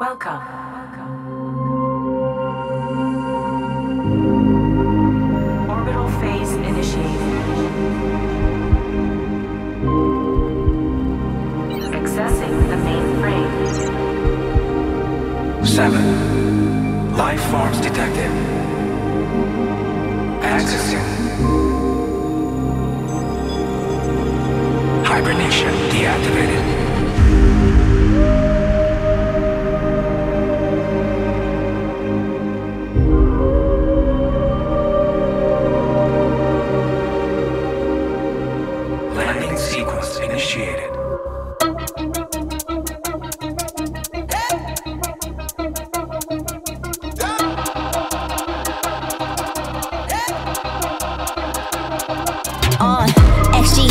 Welcome. Welcome. Orbital phase initiated. Accessing the mainframe. Seven. Life forms detected. Accessing. Hibernation deactivated. On. XG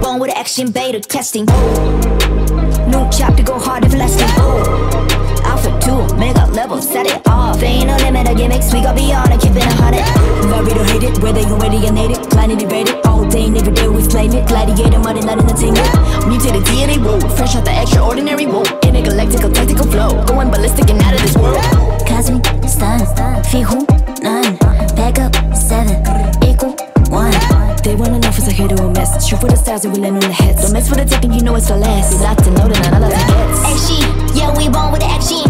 Born with action beta testing. New chapter go hard if everlasting Alpha 2 mega level set it off. They ain't no limit of gimmicks we go beyond and keep it a hundred. It or hate it whether you ready or native Planet invaded all day and every day we flame it. Gladiator money not entertainment Mutated DNA whoa fresh out the extraordinary whoa Intergalactical tactical flow. Going ballistic and out of this world. Cosmic stun 피후 miss. Shoot for the stars and we land on the hits. Don't mess with the taking, you know it's the last. We locked and loaded, none of that gets. XG, yeah, we born with the action.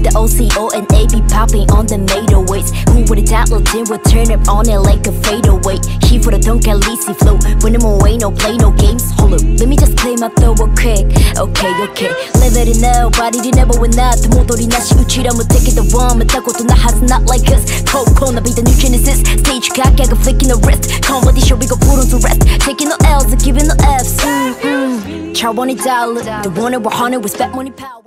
the OCO and A be popping on the made weights. Who would have thought Latin would turn up on it like a fadeaway? She for the don't get leasy flow. When I'm away, no play, no games. Hold up, let me just play my throw real quick. Okay, okay. Live it in now, body did never win that. The motori na shi uchira mo take it the one. But that to has not like us. Cold, cold, be the new genesis. Stage cock, I got flicking the wrist. Competition, we go put on to rest. Taking no L's and giving no F's. Mm, mm. 차원이 달라. The one and 100 respect money power.